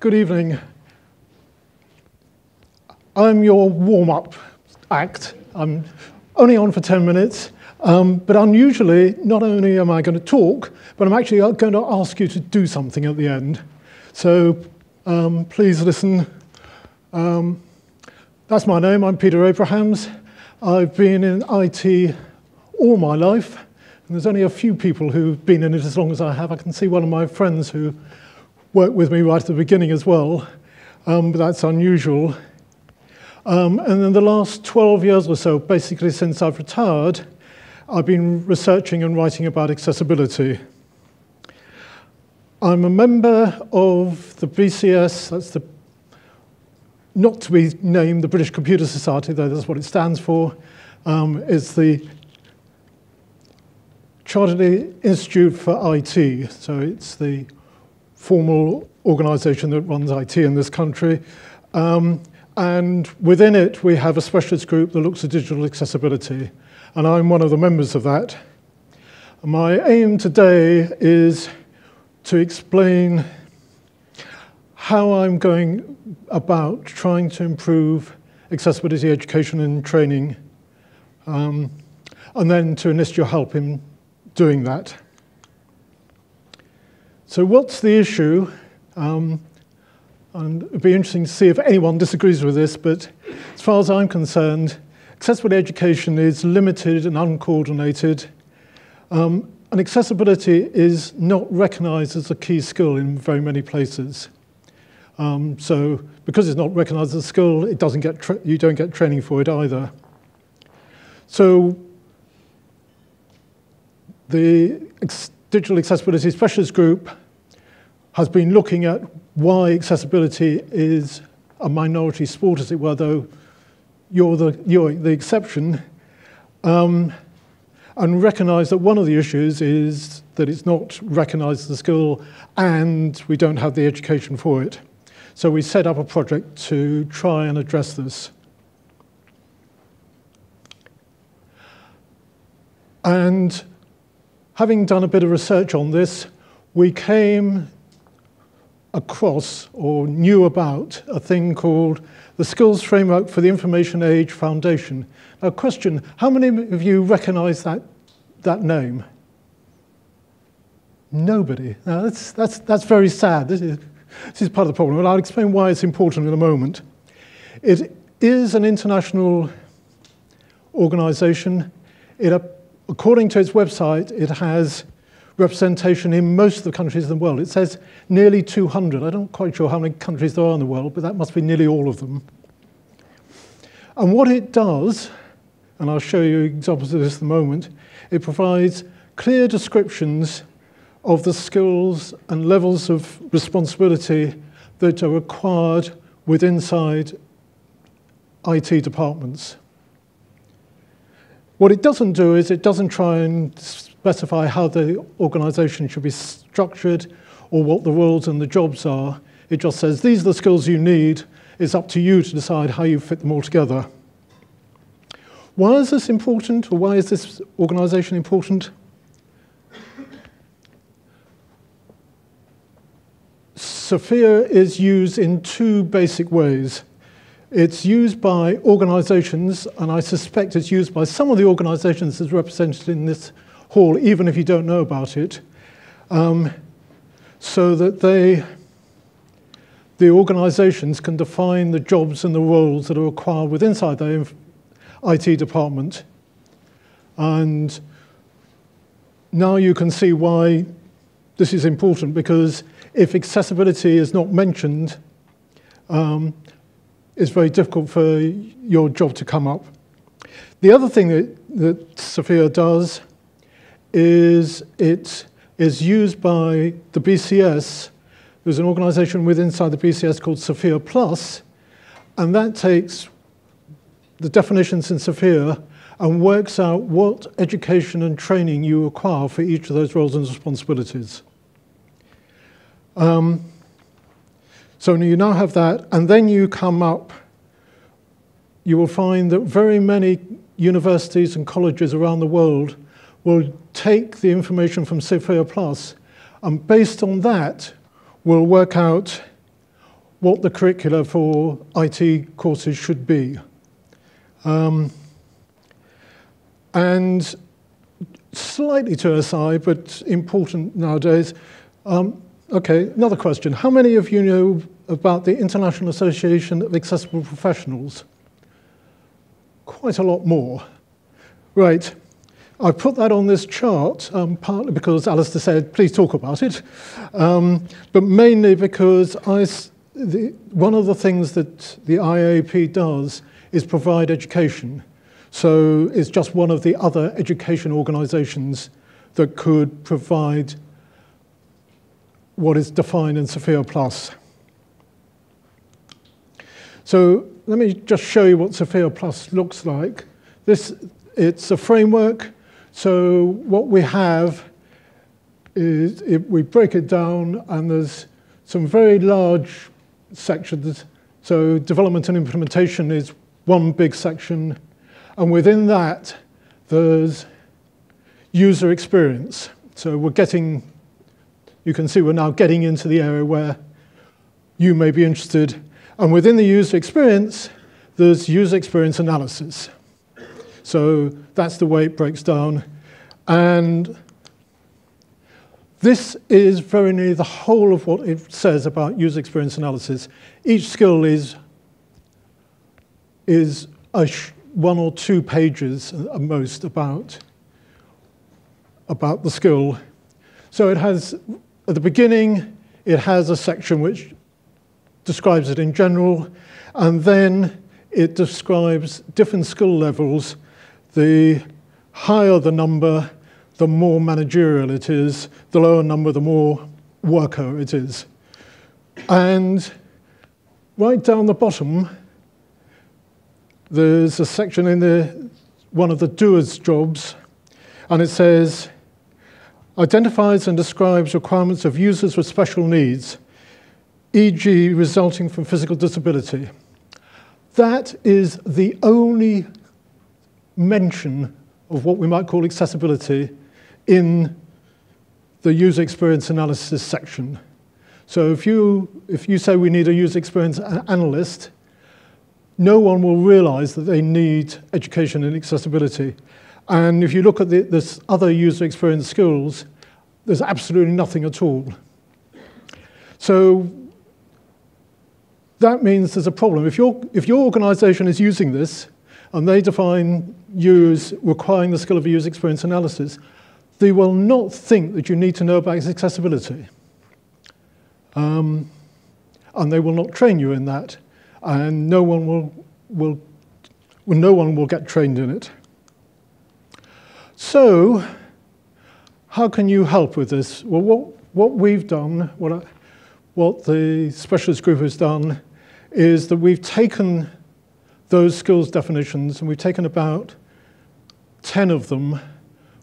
Good evening. I'm your warm-up act. I'm only on for 10 minutes, um, but unusually, not only am I going to talk, but I'm actually going to ask you to do something at the end. So um, please listen. Um, that's my name. I'm Peter Abrahams. I've been in IT all my life, and there's only a few people who've been in it as long as I have. I can see one of my friends who worked with me right at the beginning as well, um, but that's unusual. Um, and in the last 12 years or so, basically since I've retired, I've been researching and writing about accessibility. I'm a member of the BCS, that's the not to be named the British Computer Society, though that's what it stands for, um, is the Chartered Institute for IT. So it's the formal organization that runs IT in this country. Um, and within it, we have a specialist group that looks at digital accessibility. And I'm one of the members of that. My aim today is to explain how I'm going about trying to improve accessibility education and training, um, and then to enlist your help in doing that. So what's the issue? Um, and it'd be interesting to see if anyone disagrees with this, but as far as I'm concerned, accessibility education is limited and uncoordinated. Um, and accessibility is not recognized as a key skill in very many places. Um, so because it's not recognized as a skill, it doesn't get you don't get training for it either. So the Digital Accessibility Specialist Group has been looking at why accessibility is a minority sport, as it were, though you're the, you're the exception, um, and recognize that one of the issues is that it's not recognized as a skill and we don't have the education for it. So we set up a project to try and address this. And having done a bit of research on this, we came across or knew about a thing called the Skills Framework for the Information Age Foundation. Now, question, how many of you recognize that, that name? Nobody. Now, that's, that's, that's very sad. This is, this is part of the problem, and I'll explain why it's important in a moment. It is an international organization. It, according to its website, it has representation in most of the countries in the world. It says nearly 200. I'm not quite sure how many countries there are in the world, but that must be nearly all of them. And what it does, and I'll show you examples of this in a moment, it provides clear descriptions of the skills and levels of responsibility that are required with inside IT departments. What it doesn't do is it doesn't try and specify how the organization should be structured or what the roles and the jobs are. It just says, these are the skills you need. It's up to you to decide how you fit them all together. Why is this important, or why is this organization important? SFIA is used in two basic ways. It's used by organizations, and I suspect it's used by some of the organizations as represented in this hall, even if you don't know about it, um, so that they, the organizations can define the jobs and the roles that are required within inside their IT department. And now you can see why this is important, because if accessibility is not mentioned, um, it's very difficult for your job to come up. The other thing that, that SFIA does is it is used by the BCS. There's an organization within inside the BCS called SFIA Plus, and that takes the definitions in SFIA and works out what education and training you require for each of those roles and responsibilities. Um, so you now have that, and then you come up you will find that very many universities and colleges around the world will take the information from SFIA Plus and based on that will work out what the curricula for IT courses should be. Um, and slightly to a side, but important nowadays. Um, okay, another question. How many of you know about the International Association of Accessible Professionals? Quite a lot more. Right. I put that on this chart um, partly because Alistair said, please talk about it, um, but mainly because I, the, one of the things that the IAP does is provide education. So it's just one of the other education organizations that could provide what is defined in SFIA Plus. So let me just show you what SFIA Plus looks like. This, it's a framework. So what we have is it, we break it down and there's some very large sections. So development and implementation is one big section. And within that, there's user experience. So we're getting, you can see we're now getting into the area where you may be interested. And within the user experience, there's user experience analysis. So that's the way it breaks down. And this is very nearly the whole of what it says about user experience analysis. Each skill is, is one or two pages at most about, about the skill. So it has, at the beginning, it has a section which describes it in general, and then it describes different skill levels. The higher the number, the more managerial it is, the lower number, the more worker it is. And right down the bottom, there's a section in the, one of the doer's jobs, and it says, identifies and describes requirements of users with special needs, e.g. resulting from physical disability. That is the only mention of what we might call accessibility in the user experience analysis section. So if you, if you say we need a user experience analyst, no one will realize that they need education and accessibility. And if you look at the, this other user experience skills, there's absolutely nothing at all. So that means there's a problem. If, your if your organization is using this, and they define you as requiring the skill of a user experience analysis, they will not think that you need to know about accessibility. Um, and they will not train you in that, and no one will, will, well, no one will get trained in it. So, how can you help with this? Well, what, what we've done, what, I, what the specialist group has done, is that we've taken those skills definitions and we've taken about 10 of them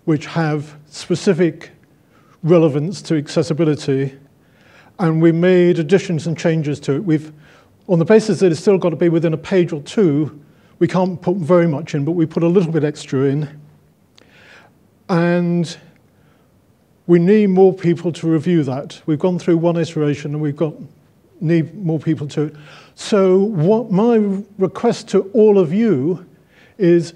which have specific relevance to accessibility, and we made additions and changes to it. We've, on the basis that it's still got to be within a page or two, we can't put very much in, but we put a little bit extra in. And we need more people to review that. We've gone through one iteration and we've got need more people to. So what my request to all of you is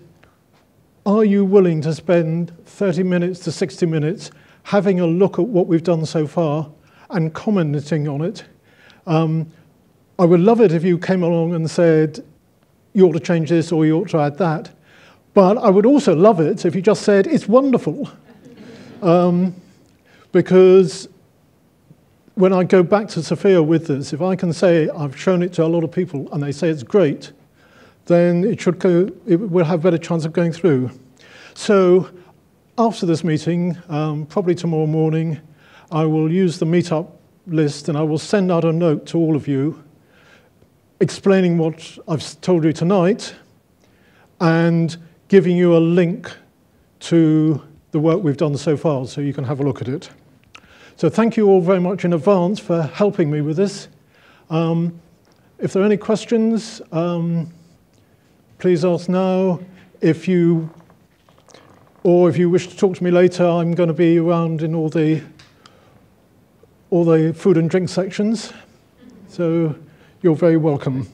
are you willing to spend 30 minutes to 60 minutes having a look at what we've done so far and commenting on it? Um, I would love it if you came along and said, you ought to change this or you ought to add that. But I would also love it if you just said, it's wonderful. um, because when I go back to SFIA with this, if I can say I've shown it to a lot of people and they say it's great, then it should go, it will have a better chance of going through. So after this meeting, um, probably tomorrow morning, I will use the meetup list and I will send out a note to all of you explaining what I've told you tonight and giving you a link to the work we've done so far so you can have a look at it. So thank you all very much in advance for helping me with this. Um, if there are any questions, um, please ask now. If you, or if you wish to talk to me later, I'm going to be around in all the, all the food and drink sections. So you're very welcome.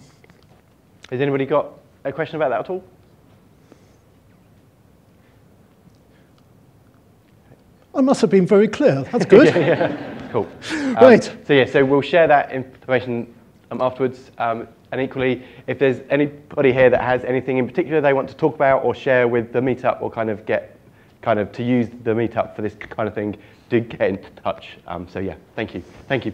Has anybody got a question about that at all? I must have been very clear. That's good. yeah, yeah. Cool. Um, right. So yeah, so we'll share that information um, afterwards. Um, and equally, if there's anybody here that has anything in particular they want to talk about or share with the meetup or kind of get kind of to use the meetup for this kind of thing, do get in touch. Um, so yeah, thank you. Thank you.